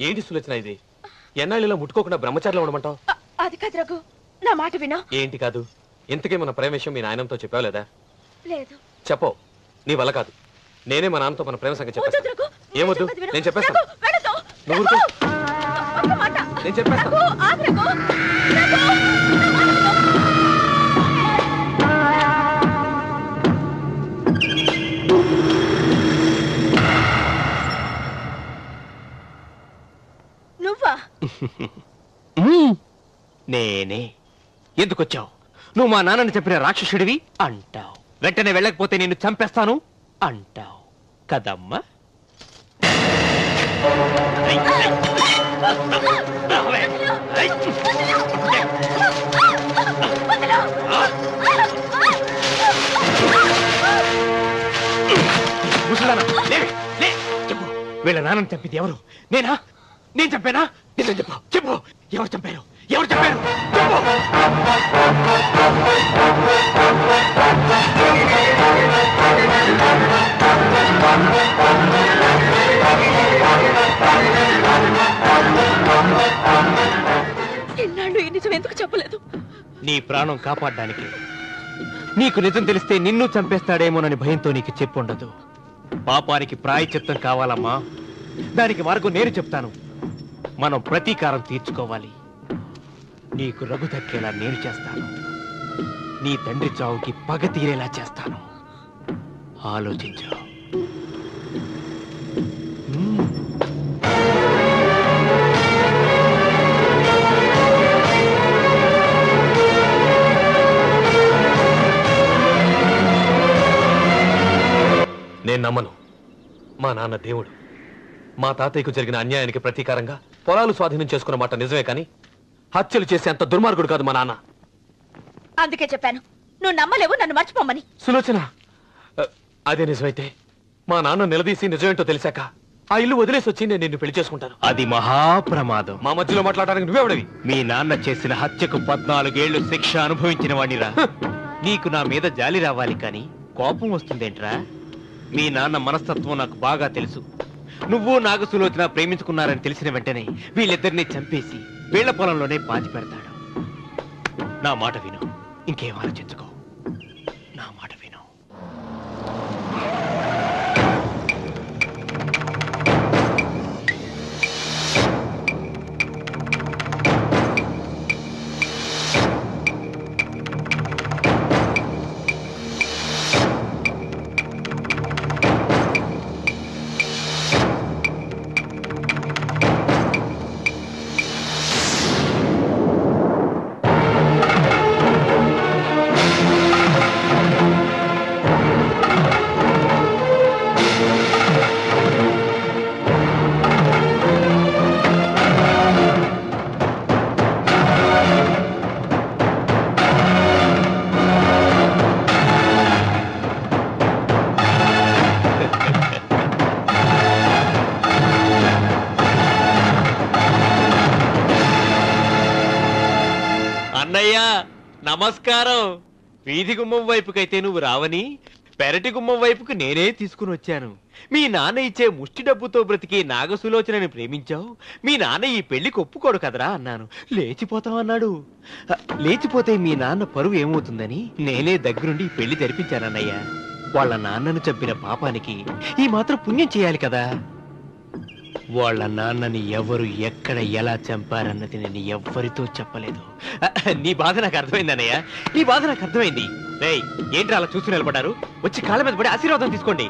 ఏంటి సులోచన ఇది? ఎన్నాళ్ళలో ముట్టుకోకుండా బ్రహ్మచారిలో ఉండమంటావు? అది కాదు రఘు. నా మాట వినా. ఏంటి కాదు? ఇంతకీ మన ప్రేమ విషయం మీ నాయనంతో చెప్పావు లేదా? లేదు. చెప్పో. నీ వల్ల కాదు. నేనే మా నాన్నతో మన ప్రేమ సంగతి వద్దు, రఘు. ఏమొద్దు చెప్పేది విను. నేను చెప్పేస్తాను. రఘు, వెళ్ళొద్దు. నువ్వు రఘు, ఊరుకో. ఒక్క మాట. నేను చెప్పేస్తాను. రఘు, ఆగు రఘు. నేనే. ఎందుకొచ్చావు? నువ్వు మా నాన్నని చెప్పిన రాక్షసుడివి? అంటావు. వెంటనే వెళ్ళకపోతే నేను చంపేస్తాను? అంటావు. కదమ్మా. ముసలానా, లే, లే. చెప్పు. వీళ్ళ నాన్నని చంపింది ఎవరు? నేనా? నేను చంపానా? నిజం చెప్పు. చెప్పు. ఎవరు చంపారు? ఎవరు చంపారు? చెప్పు. ఇన్నాళ్ళు ఈ నిజం ఎందుకు చెప్పలేదు? నీ ప్రాణం కాపాడడానికి. నీకు నిజం తెలిస్తే నిన్ను చంపేస్తాడేమోనని భయంతో నీకు చెప్పుండదు పాపానికి ప్రాయచిత్తం కావాలమ్మా. దానికి మార్గం నేను చెప్తాను. మనం ప్రతీకారం తీర్చుకోవాలి. నీకు రఘు దక్కేలా నేను చేస్తాను. నీ తండ్రి చావుకి పగ తీరేలా చేస్తాను. ఆలోచించు. నేను నమ్మను. మా నాన్న దేవుడు. మా తాతయ్యకు జరిగిన అన్యాయానికి ప్రతీకారంగా పొలాలు స్వాధీనం చేసుకున్న మాట నిజమే కానీ హత్యలు చేసే అంత దుర్మార్గుడు కాదు మా నాన్న. అందుకే చెప్పాను నువ్వు నమ్మలేవు నన్ను మర్చిపోమని సులోచన అ, అదే నిజమైతే మా నాన్న నిలదీసి నిజమేంటో తెలిసాక ఆ ఇల్లు వదిలేసి వచ్చి నేను నిన్ను పెళ్ళి చేసుకుంటాను. అది మహాప్రమాదం మా మధ్యలో మాట్లాడడానికి నువ్వెవడవి? మీ నాన్న చేసిన హత్యకు పద్నాలుగేళ్ళు శిక్ష అనుభవించిన వాడిరా. నీకు నా మీద జాలి రావాలి కానీ కోపం వస్తుందేంట్రా? మీ నాన్న మనస్తత్వం నాకు బాగా తెలుసు. నువ్వు నాగసులోచన ప్రేమించుకున్నారని తెలిసిన వెంటనే వీళ్ళిద్దరిని చంపేసి వీళ్ళ పొలంలోనే పాతి పెడతాడు నా మాట విను. ఇంకేం ఆలోచించుకో. నమస్కారం. వీధి గుమ్మం వైపుకైతే నువ్వు రావని పెరటి గుమ్మం వైపుకు నేనే తీసుకుని వచ్చాను. మీ నాన్న ఇచ్చే ముష్టి డబ్బుతో బ్రతికి నాగసులోచనని ప్రేమించావు. మీ నాన్న ఈ పెళ్ళికి ఒప్పుకోడు కదరా అన్నాను. లేచిపోతాం అన్నాడు. లేచిపోతే మీ నాన్న పరువు ఏమవుతుందని నేనే దగ్గరుండి ఈ పెళ్ళి తెరిపించానన్నయ్య వాళ్ళ నాన్నను చంపిన పాపానికి ఈ మాత్రం పుణ్యం చేయాలి కదా. వాళ్ళ నాన్నని ఎవరు ఎక్కడ ఎలా చంపారన్నది నేను ఎవ్వరితో చెప్పలేదు. నీ బాధ నాకు అర్థమైంది అన్నయ్య. నీ బాధ నాకు అర్థమైంది. రేయ్ ఏంటి అలా చూస్తూ నిలబడ్డారు? వచ్చి కాళ్ళ మీద పడి ఆశీర్వాదం తీసుకోండి.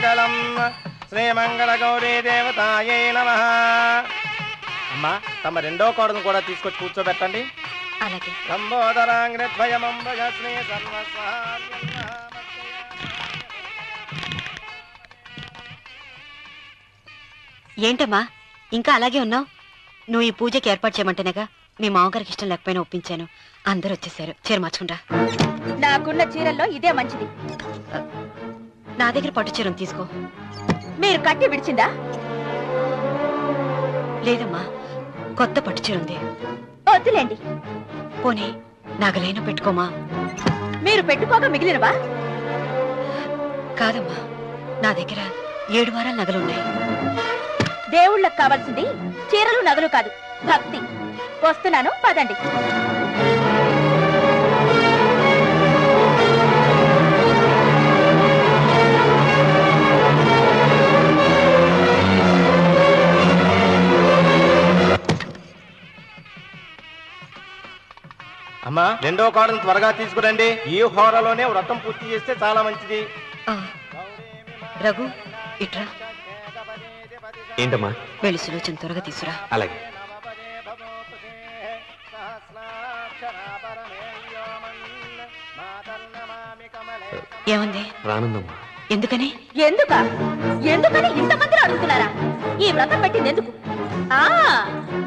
శ్రీమంగళం శ్రీమంగళగౌరీ దేవతాయై నమ. అమ్మా తమ రెండో కోడను కూడా తీసుకొచ్చి కూర్చోబెట్టండి. అలాగే. ఏంటమ్మా ఇంకా అలాగే ఉన్నావు? నువ్వు ఈ పూజకి ఏర్పాటు చేయమంటేనేగా మీ మామగారికి ఇష్టం లేకపోయినా ఒప్పించాను. అందరూ వచ్చేసారు చీర మార్చుకుంటా. నాకున్న చీరల్లో ఇదే మంచిది. నా దగ్గర పట్టు చీరను తీసుకో. మీరు కట్టి విడిచిందా? లేదమ్మా కొత్త పట్టు చీర ఉంది. వద్దులేండి. పోనీ నగలైనా పెట్టుకోమా? మీరు పెట్టుకోక మిగిలినవా? కాదమ్మా నా దగ్గర ఏడు వారాల నగలున్నాయి దేవుళ్ళకి కావాల్సింది చీరలు నగలు కాదు భక్తి. వస్తున్నాను పదండి. అమ్మా రెండో కాడను త్వరగా తీసుకురండి. ఈ హోరలోనే వ్రతం పూర్తి చేస్తే చాలా మంచిది. రఘు ఇట్రా. ఏంటమ్మా? వెళ్ళి సులోచన త్వరగా తీసురా. అలాగే. ఏముంది? రానుందమ్మా. ఎందుకని? ఎందుక? ఎందుకని ఇంతమందిని అడుగుతున్నారా? ఈ వ్రతం పెట్టింది ఎందుకు?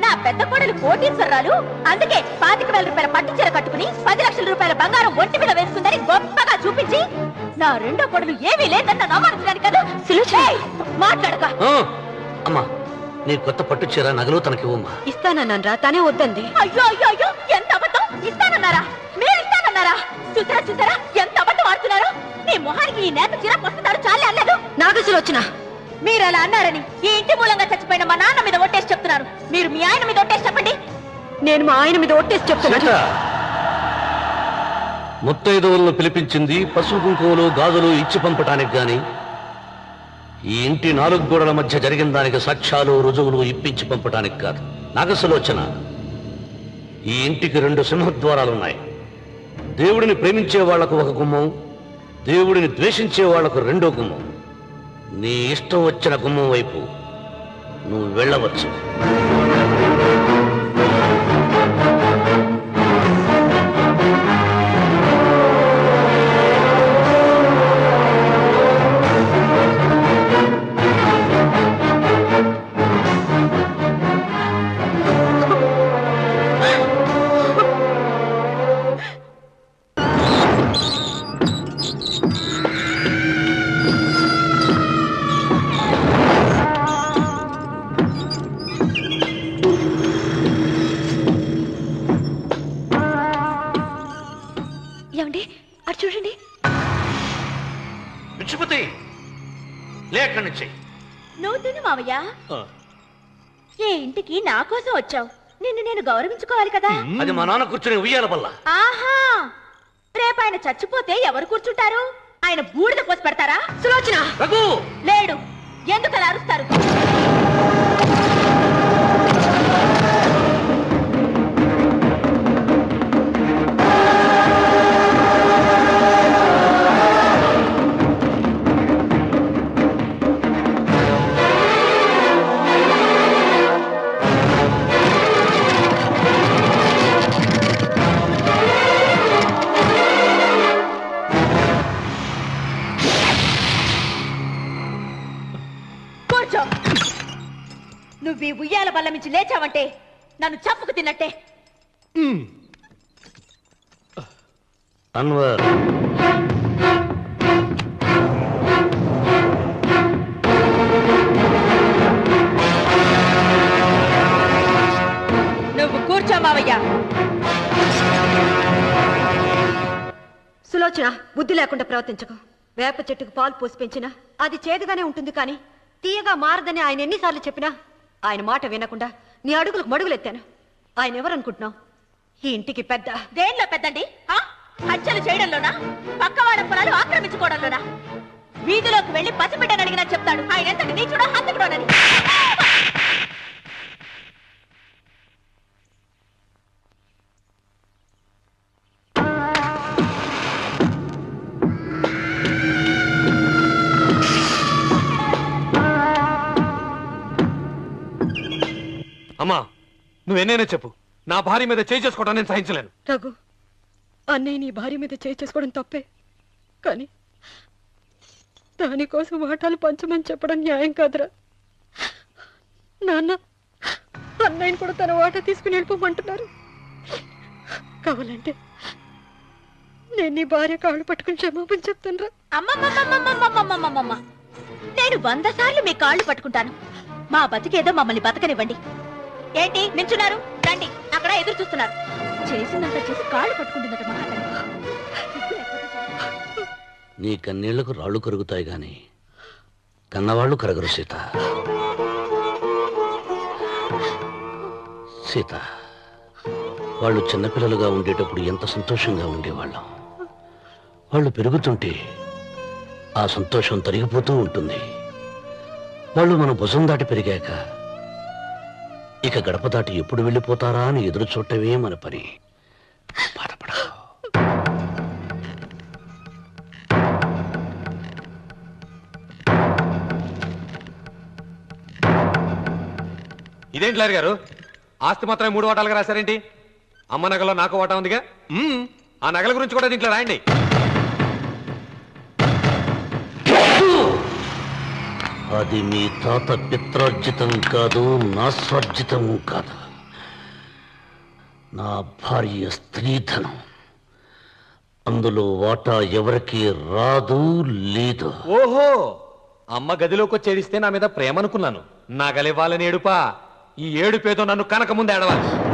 నా పెద్ద కోడలు కోటీశ్వరరాలు అందుకే పాతిక వేల రూపాయల పట్టు చీర కట్టుకుని పది లక్షల రూపాయల బంగారం ఒంటి మీద వేసుకుందని గొప్పగా చూపించి నా రెండో కోడలు ఏమీ లేదన్న నమ్మకం కదా మాట్లాడక. అమ్మా నీ కొత్త పట్టు చీర నగలు తనకివ్వమ్మా ఇస్తానన్నాను రా తానే వద్దంది. అయ్యో అయ్యో అయ్యో ఎంత అబద్ధం? ఇస్తానన్నారా? మీరు ఇస్తానన్నారా? చూసారా చూసారా ఎంత అబద్ధం ఆడుతున్నారు? నీ మొహానికి ఈ నేత చీర వస్తున్నారు చాలే అనలేదు. నాగసులోచన. మీరు అలా అన్నారని ఈ ఇంటి మూలంగా చచ్చిపోయిన మా నాన్న మీద ఒట్టేసి చెప్తున్నారు. మీరు మీ ఆయన మీద ఒట్టేసి చెప్పండి. నేను మా ఆయన మీద ఒట్టేసి చెప్తున్నాను ముత్తైదవులను పిలిపించింది పసుపు కుంకుమలు గాజులు ఇచ్చి పంపటానికి గాని ఈ ఇంటి నాలుగు గోడల మధ్య జరిగిన దానికి సాక్ష్యాలు రుజువులు ఇప్పించి పంపటానికి కాదు. నాగసులోచన ఈ ఇంటికి రెండు సింహద్వారాలున్నాయి. దేవుడిని ప్రేమించే వాళ్ళకు ఒక గుమ్మం దేవుడిని ద్వేషించే వాళ్ళకు రెండో గుమ్మం. నీ ఇష్టం వచ్చిన గుమ్మం వైపు నువ్వు వెళ్ళవచ్చు. నా కోసం వచ్చావు. నిన్ను నేను గౌరవించుకోవాలి కదా? అది మా నాన్న కూర్చుని ఉయ్యాల వల్ల ఆహా! రేపు ఆయన చచ్చిపోతే ఎవరు కూర్చుంటారు? ఆయన బూడిద పోసి పెడతారా? సులోచన! రఘు! లేడు. ఎందుకు అలా అరుస్తారు? అన్వర్ నువ్వు కూర్చో మావయ్య. సులోచన బుద్ధి లేకుండా ప్రవర్తించకు. వేప చెట్టుకు పాలు పోసి పెంచినా అది చేదుగానే ఉంటుంది కానీ తీయగా మారదని ఆయన ఎన్నిసార్లు చెప్పినా ఆయన మాట వినకుండా నీ అడుగులకు మడుగులెత్తాను. ఆయన ఎవరనుకుంటున్నావు? ఈ ఇంటికి పెద్ద. దేనిలో పెద్దండి? ఆ? హత్యలు చేయడంలోనా? పక్కవాడ పొలాలు ఆక్రమించుకోవడంలోనా? వీధిలోకి వెళ్ళి పసిబిడ్డని అడిగినా చెప్తాడు. ఆయన ఎంతటి నీచుడో హంతకుడోనని. అమ్మా నువ్వెన్నైనా చెప్పు. నా భార్య మీద చేయి చేసుకోవడం నేను సహించలేను. రఘు అన్నయ్య నీ భార్య మీద చేయి చేసుకోవడం తప్పే. కానీ దానికోసం వాటాలు పంచమని చెప్పడం న్యాయం కాదురా. నాన్న అన్నయ్యని కూడా తన వాటా తీసుకుని వెళ్ళిపోమంటున్నారు. కావాలంటే నేను నీ భార్య కాళ్ళు పట్టుకుని క్షమాపణ చెప్తానురా. అమ్మమ్మమ్మమ్మమ్మమ్మమ్మమ్మమ్మ. నేను వంద సార్లు మీ కాళ్ళు పట్టుకుంటాను. మా బతికేదో మమ్మల్ని బతకనివ్వండి. ఏంటి నించున్నారు రండి అక్కడ ఎదురు చూస్తున్నారు. చేసినంత చేసి కాళ్ళు పట్టుకుంటుందట నీ కన్నీళ్ళకు రాళ్ళు కరుగుతాయి గాని కన్నవాళ్ళు కరగరు సీత. సీత వాళ్ళు చిన్నపిల్లలుగా ఉండేటప్పుడు ఎంత సంతోషంగా ఉండేవాళ్ళం. వాళ్ళు పెరుగుతుంటే ఆ సంతోషం తరిగిపోతూ ఉంటుంది. వాళ్ళు మన భుజం దాటి పెరిగాక ఇక గడప దాటి ఎప్పుడు వెళ్ళిపోతారా అని ఎదురు చూడటమే మన పని. బాధపడకు ఇదేంటి లారి గారు? ఆస్తి మాత్రమే మూడు వాటాలుగా రాశారేంటి? అమ్మ నగలో నాకు వాటా ఉందిగా? మ్మ్. ఆ నగల గురించి కూడా దీంట్లో రాయండి. అది మీ తాత పిత్రార్జితం కాదు నా స్వార్జితం కాదు. నా భార్య స్త్రీధనం. అందులో వాటా ఎవరికి రాదు లేదు. ఓహో! అమ్మ గదిలోకి చేరిస్తే నా మీద ప్రేమ అనుకున్నాను నగలివ్వాలని ఏడుపా. ఈ ఏడుపేదో నన్ను కనక ముందు ఏడవాలి.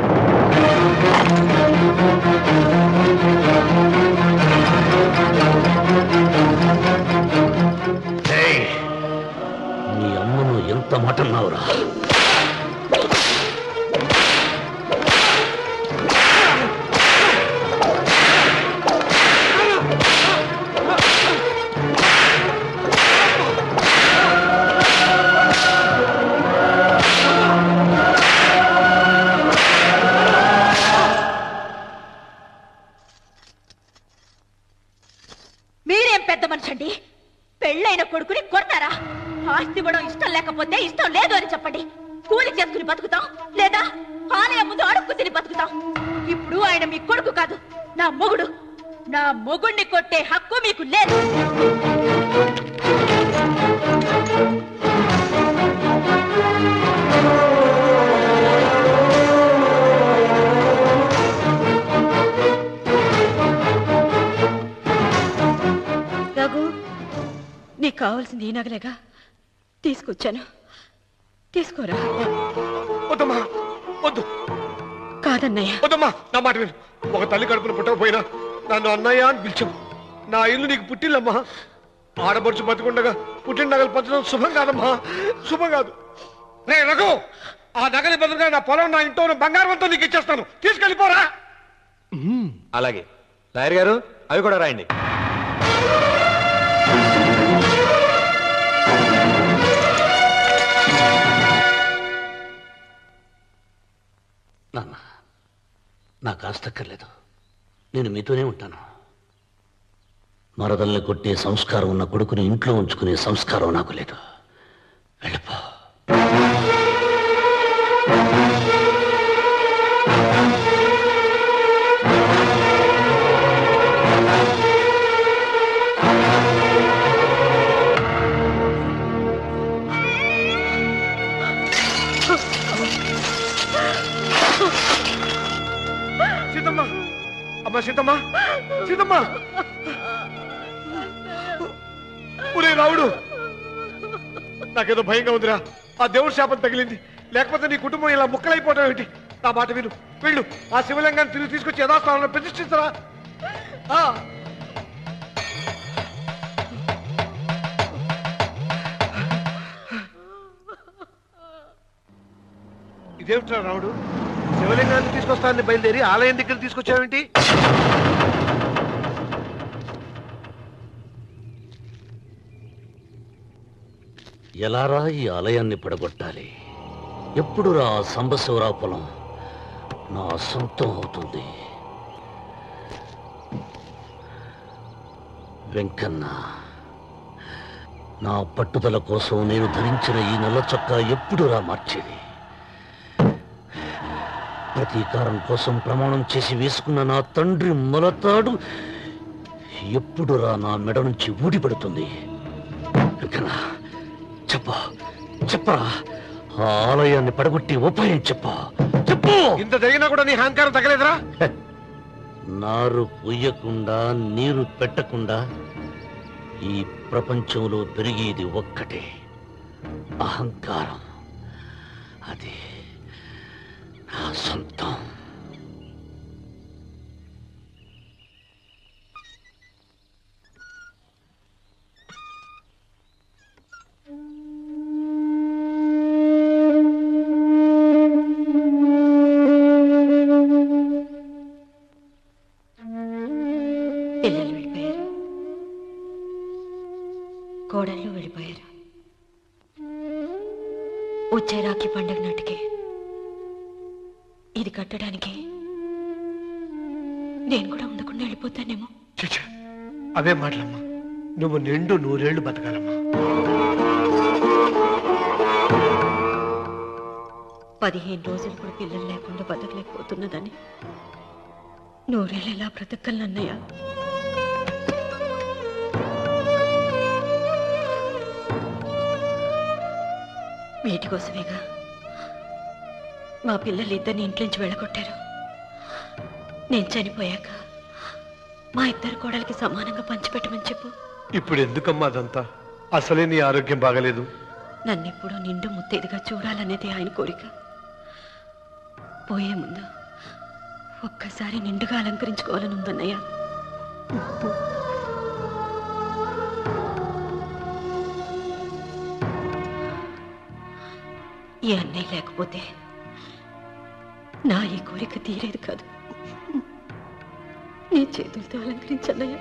टमाटर ना हो रहा। మొగుణ్ణి కొట్టే హక్కు మీకు లేదు. రఘు నీకు కావాల్సింది ఈ నగలేగా? తీసుకొచ్చాను. తీసుకోరా. వద్దమ్మా వద్దు. కాదన్నయ్య. వద్దమ్మా నా మాట విను. ఒక తల్లి కడుపున పుట్టకపోయినా నన్ను అన్నయ్య అని పిలిచావు. నా ఇల్లు నీకు పుట్టిల్లమ్మా. ఆడపడుచు బతికుండగా పుట్టిన నగలు పంచడం శుభం కాదమ్మా. శుభం కాదు. రే రఘు ఆ నగలి బదులుగా నా పొలం నా ఇంట్లో ఉన్న బంగారం అంతా నీకు ఇచ్చేస్తాను. తీసుకెళ్ళిపోరా. అలాగే. లాయర్ గారు అవి కూడా రాయండి. నాన్న నాకు ఆస్తక్కర్లేదు నేను మీతోనే ఉంటాను. మరదల్ని కొట్టే సంస్కారం ఉన్న కొడుకుని ఇంట్లో ఉంచుకునే సంస్కారం నాకు లేదు. వెళ్ళిపో. చిత్తమ్మ! అమ్మ సీతమ్మా సీతమ్మా. ఒరే రావుడు. నాకేదో భయంగా ఉందిరా. ఆ దేవుడి శాపం తగిలింది. లేకపోతే నీ కుటుంబం ఇలా ముక్కలైపోవడం ఏమిటి? నా మాట విను. వీళ్ళు. ఆ శివలింగాన్ని తిరిగి తీసుకొచ్చి యథాస్థానంలో ప్రతిష్ఠిస్తారా? ఆ. ఇదేమిట్రా రావుడు? శివలింగాన్ని తీసుకొస్తానని బయలుదేరి ఆలయం దగ్గర తీసుకొచ్చావేంటి? ఎలారా ఈ ఆలయాన్ని పడగొట్టాలి? ఎప్పుడు రా సంబశివరా పొలం నా సొంతం అవుతుంది? వెంకన్న నా పట్టుదల కోసం నేను ధరించిన ఈ నల్ల చొక్కా ఎప్పుడు రా మార్చేది? ప్రతీకారం కోసం ప్రమాణం చేసి వేసుకున్న నా తండ్రి మొలతాడు. ఎప్పుడురా నా మెడ నుంచి ఊడిపడుతుంది చెప్ప చెప్పరా? ఆ ఆలయాన్ని పడగొట్టి ఉపాయం చెప్ప. చెప్పు! ఇంత జరిగినా కూడా నీ అహంకారం తగ్గలేదురా? నారు పొయ్యకుండా నీరు పెట్టకుండా ఈ ప్రపంచంలో పెరిగేది ఒక్కటే. అహంకారం. అది నా సొంతం పిల్లలు కట్టడానికి నేను కూడా ఉండకుండా వెళ్ళిపోతానేమో. అవే మాటలమ్మా. నువ్వు నిండు నూరేళ్ళు బతకాలమ్మా. పదిహేను రోజులు కూడా పిల్లలు లేకుండా బతకలేకపోతున్నదని. నూరేళ్ళు ఎలా బ్రతకగలనన్నయ్య వీటి కోసమేగా? మా పిల్లలు ఇద్దరిని ఇంట్లోంచి వెళ్ళగొట్టారు. నేను చనిపోయాక మా ఇద్దరు కోడలికి సమానంగా పంచిపెట్టమని చెప్పు. ఇప్పుడు ఎందుకమ్మా అదంతా? అసలే నీ ఆరోగ్యం బాగలేదు. నన్నెప్పుడు నిండు ముత్తేదిగా చూడాలనేది ఆయన కోరిక. పోయే ముందు ఒక్కసారి నిండుగా అలంకరించుకోవాలని ఉందన్నయ్య ఈ అన్నయ్య లేకపోతే నా ఈ కోరిక తీరేది కాదు. నీ చేతులతో అలంకరించన్నయ్య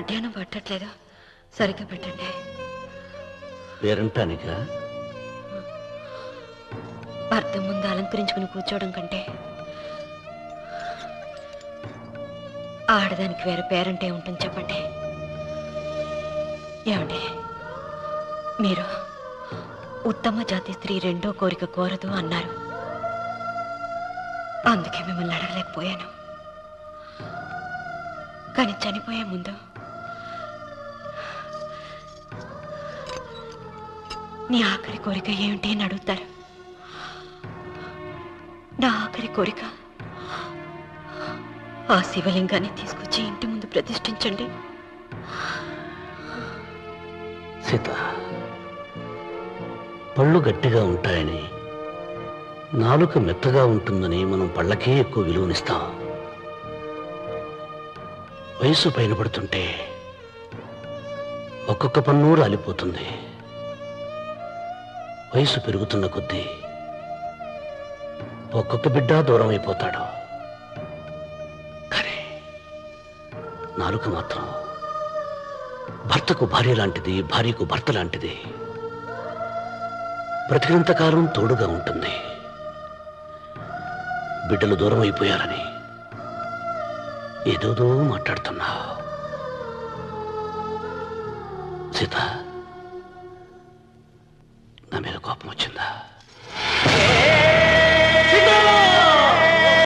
వడ్డానం పట్టట్లేదు. సరిగ్గా పెట్టండి. పేరంటానికా? భర్త ముందు అలంకరించుకుని కూర్చోవడం కంటే ఆడదానికి వేరే పేరంటే ఉంటుంది చెప్పండి. ఏమండి? మీరు ఉత్తమ జాతి స్త్రీ రెండో కోరిక కోరదు అన్నారు. అందుకే మిమ్మల్ని అడగలేకపోయాను. కానీ చనిపోయే ముందు నీ ఆఖరి కోరిక ఏమిటి అని అడుగుతారు. నా ఆఖరి కోరిక ఆ శివలింగాన్ని తీసుకొచ్చి ఇంటి ముందు ప్రతిష్ఠించండి. సీత పళ్ళు గట్టిగా ఉంటాయని నాలుక మెత్తగా ఉంటుందని మనం పళ్ళకే ఎక్కువ విలువనిస్తాం. వయసు పైన పడుతుంటే ఒక్కొక్క పన్ను రాలిపోతుంది. వయసు పెరుగుతున్న కొద్దీ ఒక్కొక్క బిడ్డ దూరం అయిపోతాడు కానీ నాలుక మాత్రం భర్తకు భార్య లాంటిది భార్యకు భర్త లాంటిది. బ్రతికినంతకాలం తోడుగా ఉంటుంది. బిడ్డలు దూరం అయిపోయారని ఏదోదో మాట్లాడుతున్నా. సీత.